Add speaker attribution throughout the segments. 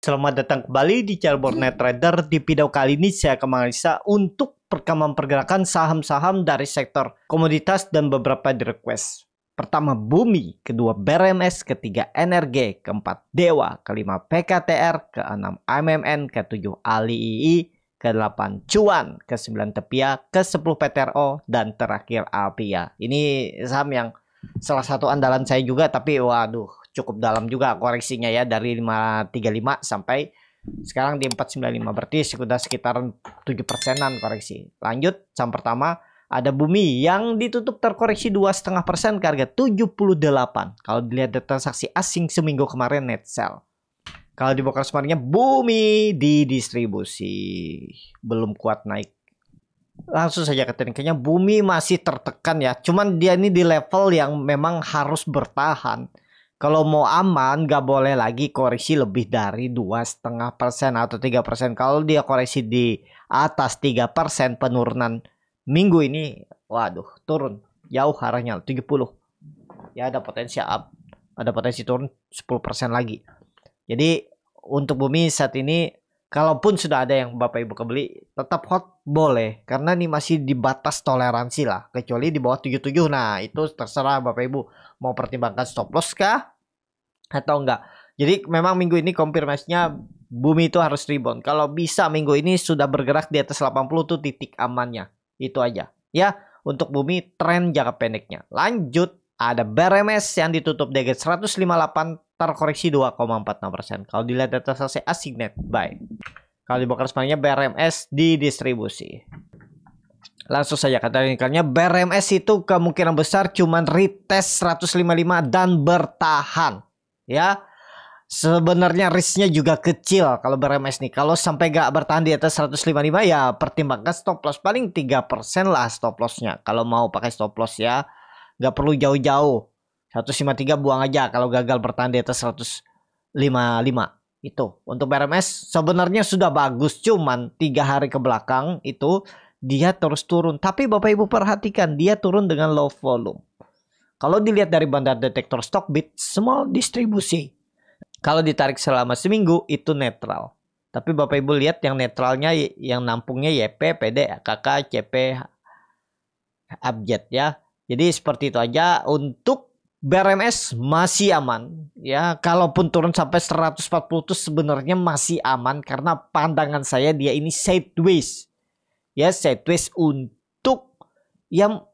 Speaker 1: Selamat datang kembali di Net Trader. Di video kali ini saya akan menganalisa untuk perkembangan pergerakan saham-saham dari sektor komoditas dan beberapa di request. Pertama Bumi, kedua BRMS, ketiga NRG, keempat Dewa, kelima PKTR, keenam AMMN, ketujuh ALII, ke-8 Cuan, ke-9 Tepia, ke-10 PTRO, dan terakhir Alpia. Ini saham yang salah satu andalan saya juga, tapi waduh cukup dalam juga koreksinya ya dari 535 sampai sekarang di 495 berarti sudah sekitar 7 persenan koreksi. Lanjut saham pertama ada Bumi yang ditutup terkoreksi dua setengah persen ke harga 78. Kalau dilihat data transaksi asing seminggu kemarin net sell. Kalau di broker sebenarnya Bumi di distribusi belum kuat naik. Langsung saja ke kayaknya Bumi masih tertekan ya. Cuman dia ini di level yang memang harus bertahan kalau mau aman gak boleh lagi koreksi lebih dari dua setengah persen atau tiga persen. Kalau dia koreksi di atas tiga persen penurunan minggu ini, waduh turun jauh arahnya 70. Ya ada potensi up, ada potensi turun 10 persen lagi. Jadi untuk bumi saat ini kalaupun sudah ada yang Bapak Ibu kebeli tetap hot boleh karena ini masih di batas toleransi lah kecuali di bawah 77 nah itu terserah Bapak Ibu mau pertimbangkan stop loss kah atau enggak jadi memang minggu ini konfirmasinya bumi itu harus rebound kalau bisa minggu ini sudah bergerak di atas 80 tuh titik amannya itu aja ya untuk bumi tren jangka pendeknya lanjut ada BRMS yang ditutup di 158 terkoreksi 2,46%. Kalau dilihat data selesai asing net buy. Kalau di broker sebenarnya BRMS di distribusi. Langsung saja kata lingkarnya BRMS itu kemungkinan besar cuman retest 155 dan bertahan. Ya. Sebenarnya risknya juga kecil kalau BRMS nih. Kalau sampai gak bertahan di atas 155 ya pertimbangkan stop loss paling 3% lah stop lossnya. Kalau mau pakai stop loss ya nggak perlu jauh-jauh 153 buang aja kalau gagal bertahan di atas 155 itu untuk BRMS sebenarnya sudah bagus cuman tiga hari ke belakang itu dia terus turun tapi bapak ibu perhatikan dia turun dengan low volume kalau dilihat dari bandar detektor stock bit small distribusi kalau ditarik selama seminggu itu netral tapi bapak ibu lihat yang netralnya yang nampungnya YP, PD, KK, CP, abjad ya jadi seperti itu aja untuk BRMS masih aman ya. Kalaupun turun sampai 140 itu sebenarnya masih aman karena pandangan saya dia ini sideways. Ya, sideways untuk yang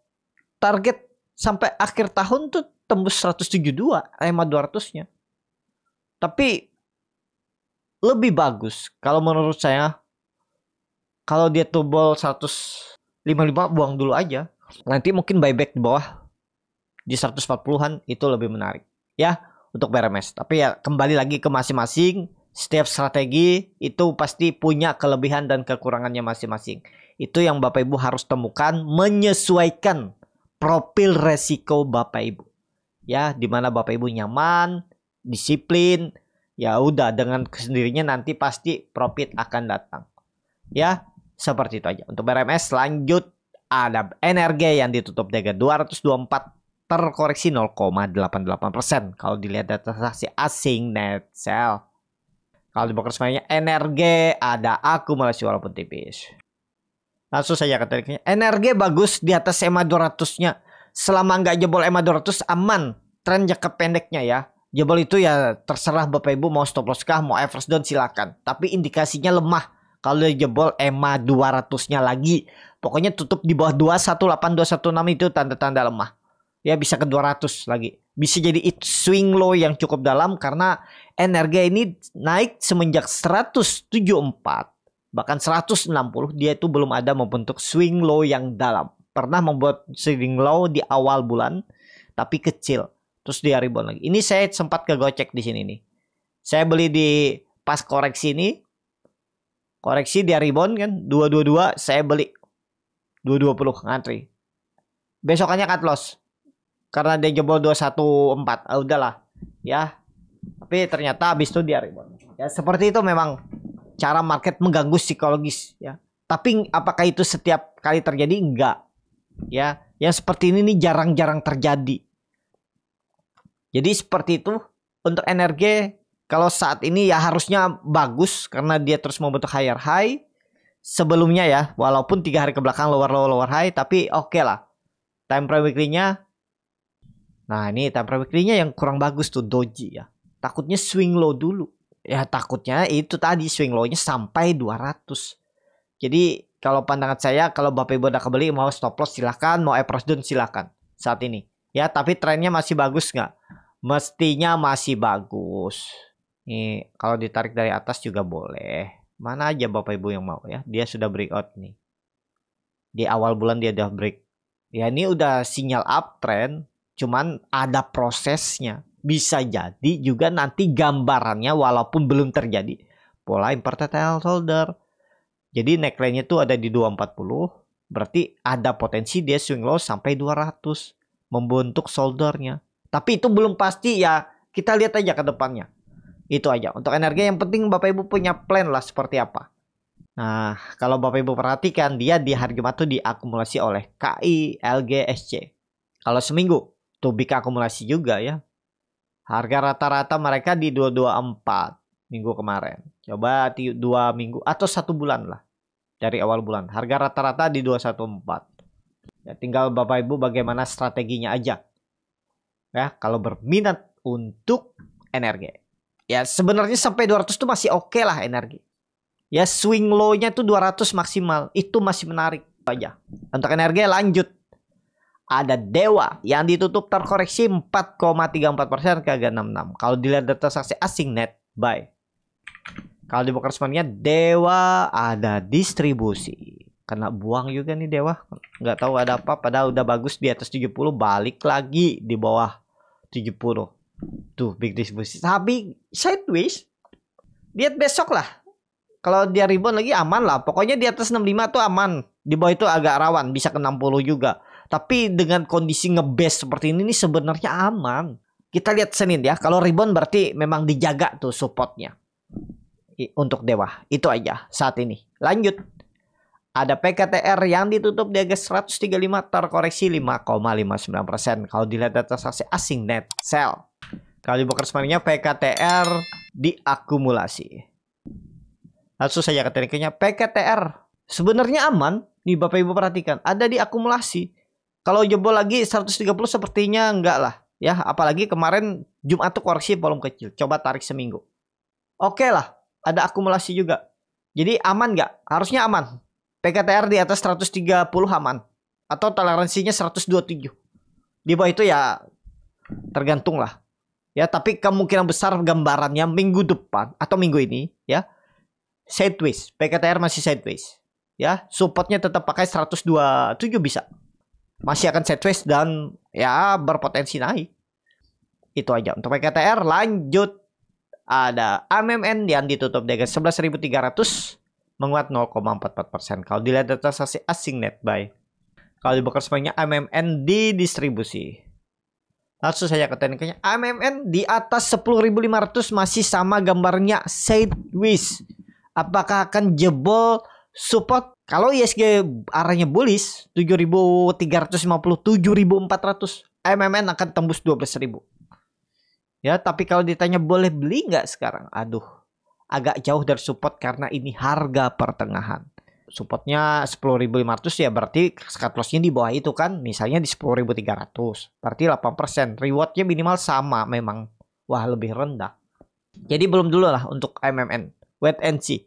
Speaker 1: target sampai akhir tahun tuh tembus 172 EMA 200-nya. Tapi lebih bagus kalau menurut saya kalau dia tubol 155 buang dulu aja Nanti mungkin buyback di bawah di 140-an itu lebih menarik ya untuk BRMS. Tapi ya kembali lagi ke masing-masing setiap strategi itu pasti punya kelebihan dan kekurangannya masing-masing. Itu yang Bapak Ibu harus temukan menyesuaikan profil resiko Bapak Ibu. Ya, di mana Bapak Ibu nyaman, disiplin, ya udah dengan sendirinya nanti pasti profit akan datang. Ya, seperti itu aja. Untuk BRMS lanjut ada energi yang ditutup dengan 224 terkoreksi 0,88% kalau dilihat data transaksi asing net sell. Kalau di broker semuanya energi ada akumulasi walaupun tipis. Langsung saja kata energi bagus di atas EMA 200-nya. Selama nggak jebol EMA 200 aman. Tren jangka pendeknya ya. Jebol itu ya terserah Bapak Ibu mau stop loss kah, mau average down silakan. Tapi indikasinya lemah. Kalau jebol EMA 200-nya lagi Pokoknya tutup di bawah 218216 itu tanda-tanda lemah. Ya bisa ke 200 lagi. Bisa jadi it swing low yang cukup dalam karena energi ini naik semenjak 174 bahkan 160 dia itu belum ada membentuk swing low yang dalam. Pernah membuat swing low di awal bulan tapi kecil. Terus dia rebound lagi. Ini saya sempat ke gocek di sini nih. Saya beli di pas koreksi ini koreksi dia rebound kan 222 saya beli 220 ngantri. Besokannya cut loss. Karena dia jebol 214. Ah, udahlah. Ya. Tapi ternyata habis itu dia rebound. Ya, seperti itu memang cara market mengganggu psikologis ya. Tapi apakah itu setiap kali terjadi? Enggak. Ya, yang seperti ini nih jarang-jarang terjadi. Jadi seperti itu untuk energi Kalau saat ini ya harusnya bagus karena dia terus membentuk higher high. Sebelumnya ya, walaupun tiga hari ke belakang lower lower lower high, tapi oke okay lah. Time frame weekly-nya Nah ini time frame weekly-nya yang kurang bagus tuh doji ya. Takutnya swing low dulu. Ya takutnya itu tadi swing low-nya sampai 200. Jadi kalau pandangan saya kalau Bapak Ibu udah kebeli mau stop loss silahkan, mau approach down silahkan saat ini. Ya tapi trennya masih bagus nggak? Mestinya masih bagus. Nih kalau ditarik dari atas juga boleh. Mana aja Bapak Ibu yang mau ya. Dia sudah breakout nih. Di awal bulan dia udah break. Ya ini udah sinyal uptrend. Cuman ada prosesnya bisa jadi juga nanti gambarannya walaupun belum terjadi pola inverted holder. Jadi neckline-nya tuh ada di 240, berarti ada potensi dia swing low sampai 200 membentuk soldernya. Tapi itu belum pasti ya, kita lihat aja ke depannya. Itu aja. Untuk energi yang penting Bapak Ibu punya plan lah seperti apa. Nah, kalau Bapak Ibu perhatikan dia di harga matu diakumulasi oleh KI, LG, SC. Kalau seminggu, tuh big akumulasi juga ya. Harga rata-rata mereka di 224 minggu kemarin. Coba dua minggu atau satu bulan lah dari awal bulan. Harga rata-rata di 214. Ya, tinggal Bapak Ibu bagaimana strateginya aja. Ya, kalau berminat untuk energi. Ya, sebenarnya sampai 200 itu masih oke okay lah energi. Ya, swing low-nya itu 200 maksimal. Itu masih menarik aja. Untuk energi lanjut ada Dewa yang ditutup terkoreksi 4,34% ke 66. Kalau dilihat data saksi asing net buy. Kalau di Bokersmannya Dewa ada distribusi. Kena buang juga nih Dewa. Nggak tahu ada apa padahal udah bagus di atas 70 balik lagi di bawah 70. Tuh big distribusi. Tapi sideways. Lihat besok lah. Kalau dia rebound lagi aman lah. Pokoknya di atas 65 tuh aman. Di bawah itu agak rawan bisa ke 60 juga. Tapi dengan kondisi ngebest seperti ini nih sebenarnya aman. Kita lihat Senin ya. Kalau rebound berarti memang dijaga tuh supportnya. Untuk Dewa. Itu aja saat ini. Lanjut. Ada PKTR yang ditutup di harga 135 terkoreksi 5,59%. Kalau dilihat data saksi asing net sell. Kalau di broker PKTR diakumulasi. Langsung saja ke tekniknya PKTR. Sebenarnya aman. Nih Bapak Ibu perhatikan. Ada di akumulasi. Kalau jebol lagi 130 sepertinya enggak lah. Ya, apalagi kemarin Jumat tuh koreksi volume kecil. Coba tarik seminggu. Oke lah, ada akumulasi juga. Jadi aman nggak? Harusnya aman. PKTR di atas 130 aman. Atau toleransinya 127. Di bawah itu ya tergantung lah. Ya, tapi kemungkinan besar gambarannya minggu depan atau minggu ini ya sideways. PKTR masih sideways. Ya, supportnya tetap pakai 127 bisa masih akan sideways dan ya berpotensi naik. Itu aja untuk PKTR lanjut ada AMMN yang ditutup di harga 11.300 menguat 0,44%. Kalau dilihat data saksi asing net buy. Kalau dibuka semuanya AMMN di distribusi. Langsung saya ke tekniknya. AMMN di atas 10.500 masih sama gambarnya sideways. Apakah akan jebol support kalau ISG arahnya bullish 7350 7400 MMN akan tembus 12000 ya tapi kalau ditanya boleh beli nggak sekarang? Aduh agak jauh dari support karena ini harga pertengahan. Supportnya 10.500 ya berarti cut lossnya di bawah itu kan misalnya di 10.300 berarti 8% rewardnya minimal sama memang. Wah lebih rendah. Jadi belum dulu lah untuk MMN wait and see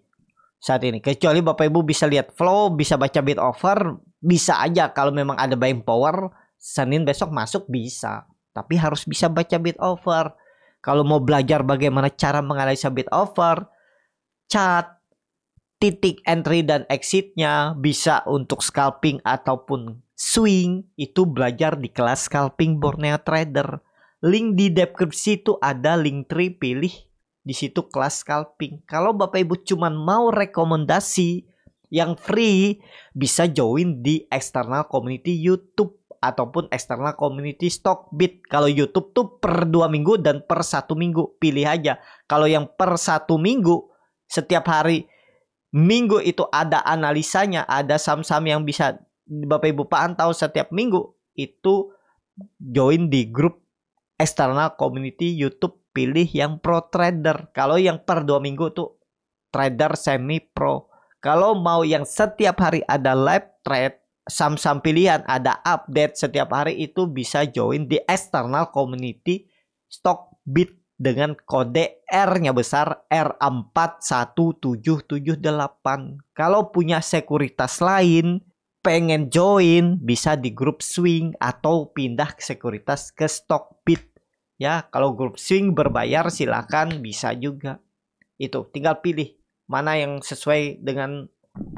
Speaker 1: saat ini. Kecuali Bapak Ibu bisa lihat flow, bisa baca bid offer, bisa aja kalau memang ada buying power, Senin besok masuk bisa. Tapi harus bisa baca bid offer. Kalau mau belajar bagaimana cara menganalisa bid offer, cat, titik entry dan exitnya bisa untuk scalping ataupun swing itu belajar di kelas scalping Borneo Trader. Link di deskripsi itu ada link tree pilih di situ kelas scalping. Kalau Bapak Ibu cuma mau rekomendasi yang free, bisa join di external community YouTube ataupun external community Stockbit. Kalau YouTube tuh per dua minggu dan per satu minggu pilih aja. Kalau yang per satu minggu setiap hari minggu itu ada analisanya, ada saham-saham yang bisa Bapak Ibu pantau setiap minggu itu join di grup external community YouTube pilih yang pro trader. Kalau yang per dua minggu tuh trader semi pro. Kalau mau yang setiap hari ada live trade, saham-saham pilihan ada update setiap hari itu bisa join di external community stock bit dengan kode R-nya besar R41778. Kalau punya sekuritas lain, pengen join bisa di grup swing atau pindah sekuritas ke stock bit. Ya, kalau grup swing berbayar silakan bisa juga. Itu tinggal pilih mana yang sesuai dengan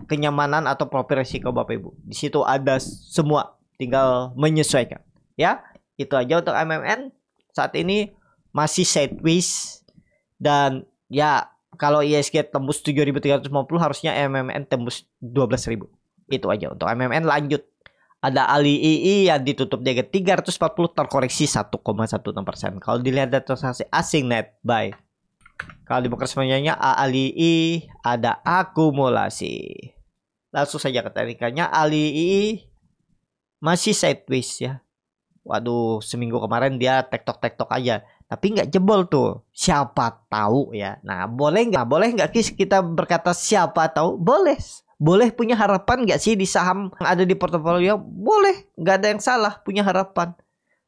Speaker 1: kenyamanan atau profil risiko Bapak Ibu. Di situ ada semua, tinggal menyesuaikan. Ya, itu aja untuk MMN. Saat ini masih sideways dan ya kalau ISG tembus 7350 harusnya MMN tembus 12000 itu aja untuk MMN lanjut ada Ali II yang ditutup di 340 terkoreksi 1,16 persen. Kalau dilihat data transaksi asing net buy kalau di semuanya Ali II ada akumulasi. Langsung saja ke teknikannya Ali II masih sideways ya. Waduh, seminggu kemarin dia tektok tektok aja. Tapi nggak jebol tuh. Siapa tahu ya. Nah boleh nggak? Boleh nggak kita berkata siapa tahu boleh boleh punya harapan nggak sih di saham yang ada di portofolio? Boleh nggak ada yang salah punya harapan.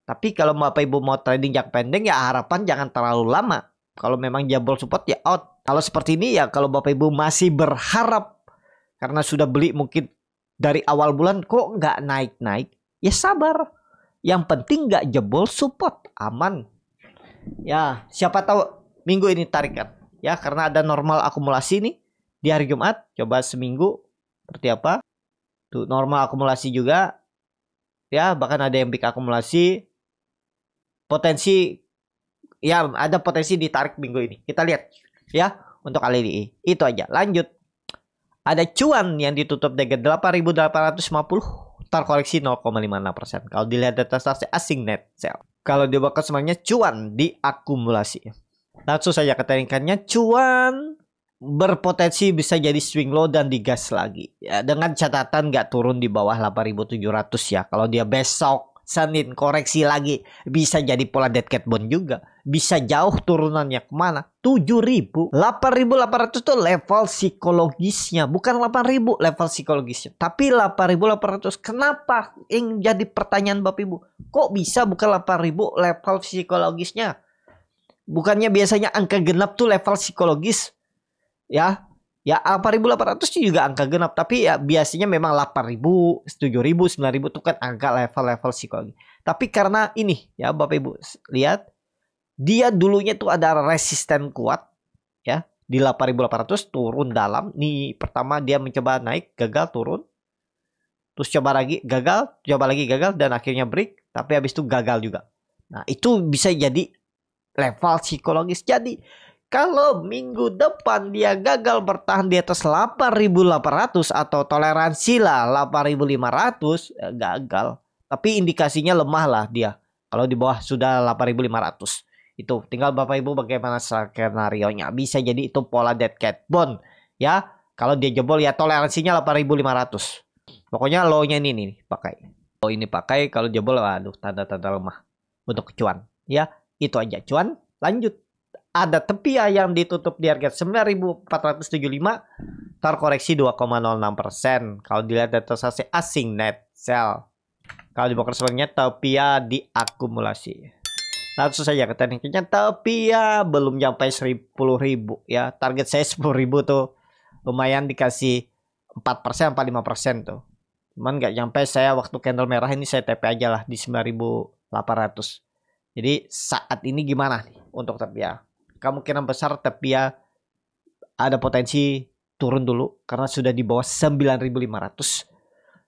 Speaker 1: Tapi kalau bapak ibu mau trading jangka pendek ya harapan jangan terlalu lama. Kalau memang jebol support ya out. Kalau seperti ini ya kalau bapak ibu masih berharap karena sudah beli mungkin dari awal bulan kok nggak naik naik ya sabar. Yang penting nggak jebol support aman. Ya, siapa tahu minggu ini tarikan. Ya, karena ada normal akumulasi nih di hari Jumat. Coba seminggu seperti apa? Tuh normal akumulasi juga. Ya, bahkan ada yang big akumulasi. Potensi ya ada potensi ditarik minggu ini. Kita lihat ya untuk ini. Itu aja. Lanjut. Ada cuan yang ditutup dengan 8.850 terkoreksi 0,56%. Kalau dilihat data transaksi asing net sell kalau bakal semuanya cuan diakumulasi. Langsung saja keteringkannya cuan berpotensi bisa jadi swing low dan digas lagi. Ya, dengan catatan nggak turun di bawah 8.700 ya. Kalau dia besok Senin koreksi lagi bisa jadi pola dead cat bond juga. Bisa jauh turunannya ke mana? 7000 8800 tuh level psikologisnya. Bukan 8000 level psikologisnya. Tapi 8800 kenapa yang jadi pertanyaan Bapak Ibu? Kok bisa bukan 8000 level psikologisnya? Bukannya biasanya angka genap tuh level psikologis ya Ya 8.800 juga angka genap tapi ya biasanya memang 8.000, 7.000, 9.000 itu kan angka level-level psikologi. Tapi karena ini ya Bapak Ibu lihat dia dulunya tuh ada resisten kuat ya di 8.800 turun dalam. Nih pertama dia mencoba naik gagal turun. Terus coba lagi gagal, coba lagi gagal dan akhirnya break tapi habis itu gagal juga. Nah, itu bisa jadi level psikologis. Jadi kalau minggu depan dia gagal bertahan di atas 8.800 atau toleransi lah 8.500 ya gagal. Tapi indikasinya lemah lah dia. Kalau di bawah sudah 8.500. Itu tinggal Bapak Ibu bagaimana skenario nya. Bisa jadi itu pola dead cat bond ya. Kalau dia jebol ya toleransinya 8.500. Pokoknya low-nya ini nih pakai. Low ini pakai kalau jebol aduh tanda-tanda lemah untuk cuan ya. Itu aja cuan. Lanjut ada tepia yang ditutup di harga 9.475 terkoreksi 2,06 persen. Kalau dilihat data sasi asing net sell. Kalau di broker tepia diakumulasi. Langsung saja ke tekniknya tepia belum sampai 10.000 ya. Target saya 10.000 tuh lumayan dikasih 4 persen 5 persen tuh. Cuman nggak sampai saya waktu candle merah ini saya TP aja lah di 9.800. Jadi saat ini gimana nih untuk tepia? Kemungkinan besar tapi ya ada potensi turun dulu karena sudah di bawah 9.500.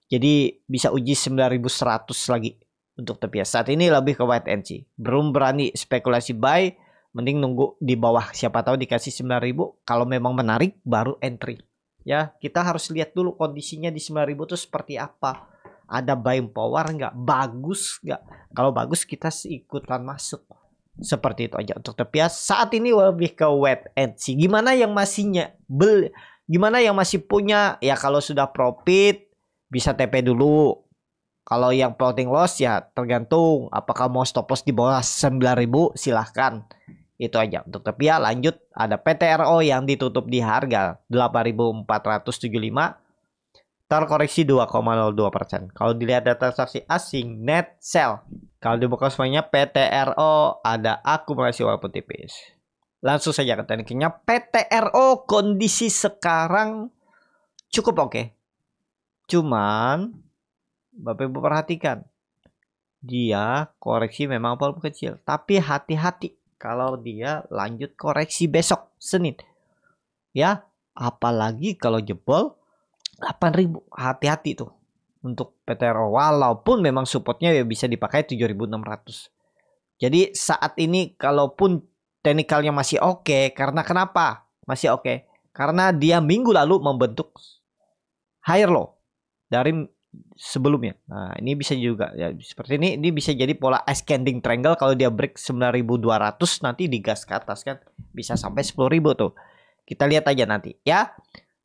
Speaker 1: Jadi bisa uji 9.100 lagi untuk tepian. Saat ini lebih ke white NC. Belum berani spekulasi buy, mending nunggu di bawah. Siapa tahu dikasih 9.000. Kalau memang menarik baru entry. Ya, kita harus lihat dulu kondisinya di 9.000 itu seperti apa. Ada buying power nggak? Bagus nggak? Kalau bagus kita ikutan masuk. Seperti itu aja untuk tepias. Saat ini lebih ke wet and see. Gimana yang masihnya bel gimana yang masih punya ya kalau sudah profit bisa TP dulu. Kalau yang floating loss ya tergantung apakah mau stop loss di bawah 9000 silahkan. Itu aja untuk Tepia lanjut ada PTRO yang ditutup di harga 8.475 terkoreksi 2,02%. Kalau dilihat data transaksi asing net sell, kalau dibuka semuanya PTRO ada akumulasi walaupun tipis. Langsung saja ke tekniknya PTRO kondisi sekarang cukup oke. Okay. Cuman Bapak Ibu perhatikan dia koreksi memang volume kecil, tapi hati-hati kalau dia lanjut koreksi besok Senin. Ya, apalagi kalau jebol 8000 hati-hati tuh untuk PTRO walaupun memang supportnya ya bisa dipakai 7600 jadi saat ini kalaupun teknikalnya masih oke okay, karena kenapa masih oke okay? karena dia minggu lalu membentuk higher low dari sebelumnya. Nah, ini bisa juga ya seperti ini ini bisa jadi pola ascending triangle kalau dia break 9200 nanti digas ke atas kan bisa sampai 10000 tuh. Kita lihat aja nanti ya.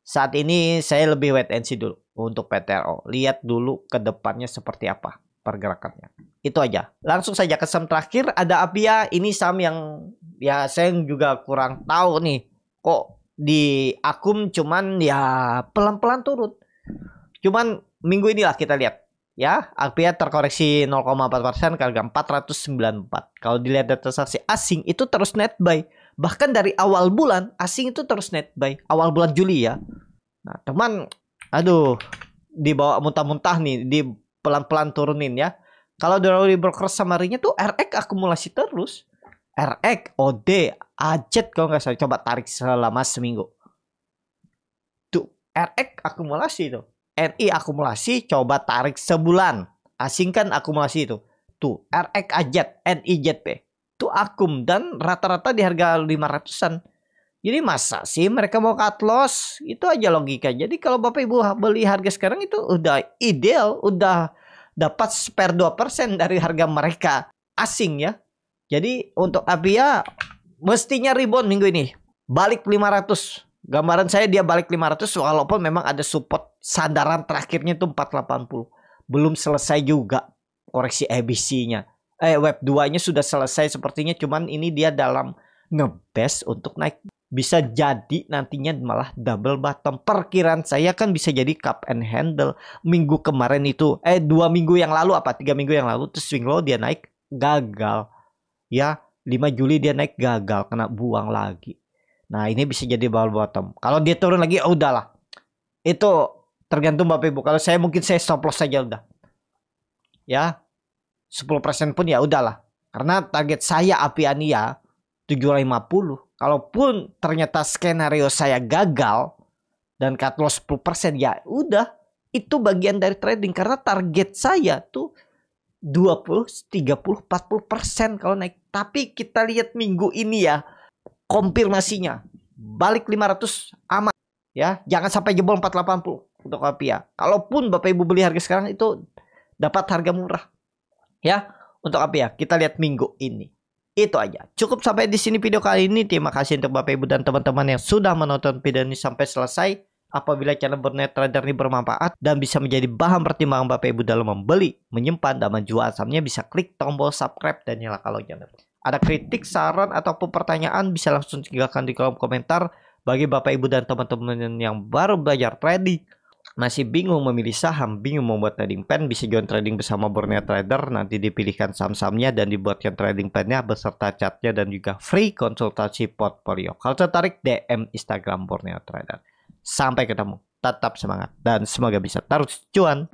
Speaker 1: Saat ini saya lebih wait and see dulu untuk PTRO. Lihat dulu ke depannya seperti apa pergerakannya. Itu aja. Langsung saja ke saham terakhir ada Apia. Ini saham yang ya saya juga kurang tahu nih. Kok di akum cuman ya pelan-pelan turun. Cuman minggu inilah kita lihat ya Apia terkoreksi 0,4% ke harga 494. Kalau dilihat data transaksi asing itu terus net buy Bahkan dari awal bulan asing itu terus net buy. Awal bulan Juli ya. Nah, teman aduh dibawa muntah-muntah nih, di pelan-pelan turunin ya. Kalau dari broker samarinya tuh RX akumulasi terus. RX, OD, AJET kalau nggak salah coba tarik selama seminggu. Tuh, RX akumulasi itu. NI akumulasi coba tarik sebulan. Asing kan akumulasi itu. Tuh, RX AJET, NI JP itu akum dan rata-rata di harga 500-an. Jadi masa sih mereka mau cut loss? Itu aja logika. Jadi kalau Bapak Ibu beli harga sekarang itu udah ideal, udah dapat spare 2% dari harga mereka asing ya. Jadi untuk Avia mestinya rebound minggu ini. Balik 500. Gambaran saya dia balik 500 walaupun memang ada support sandaran terakhirnya itu 480. Belum selesai juga koreksi ABC-nya eh web 2-nya sudah selesai sepertinya cuman ini dia dalam ngebest untuk naik. Bisa jadi nantinya malah double bottom. Perkiraan saya kan bisa jadi cup and handle. Minggu kemarin itu eh dua minggu yang lalu apa? Tiga minggu yang lalu terus swing low dia naik gagal. Ya 5 Juli dia naik gagal. Kena buang lagi. Nah ini bisa jadi double bottom. Kalau dia turun lagi oh udahlah. Itu tergantung bapak ibu. Kalau saya mungkin saya stop loss saja udah. Ya 10% pun ya udahlah. Karena target saya Apiania 750. Kalaupun ternyata skenario saya gagal dan cut loss 10% ya udah itu bagian dari trading karena target saya tuh 20, 30, 40% kalau naik. Tapi kita lihat minggu ini ya konfirmasinya balik 500 aman ya. Jangan sampai jebol 480 untuk Apia. Kalaupun Bapak Ibu beli harga sekarang itu dapat harga murah. Ya, untuk apa ya? Kita lihat minggu ini. Itu aja. Cukup sampai di sini video kali ini. Terima kasih untuk Bapak Ibu dan teman-teman yang sudah menonton video ini sampai selesai. Apabila channel Bernet Trader ini bermanfaat dan bisa menjadi bahan pertimbangan Bapak Ibu dalam membeli, menyimpan, dan menjual sahamnya bisa klik tombol subscribe dan nyalakan loncengnya. Ada kritik, saran, ataupun pertanyaan bisa langsung tinggalkan di kolom komentar. Bagi Bapak Ibu dan teman-teman yang baru belajar trading, masih bingung memilih saham, bingung membuat trading plan, bisa join trading bersama Borneo Trader. Nanti dipilihkan saham-sahamnya dan dibuatkan trading plan-nya beserta chartnya dan juga free konsultasi portfolio. Kalau tertarik, DM Instagram Borneo Trader. Sampai ketemu, tetap semangat dan semoga bisa terus cuan.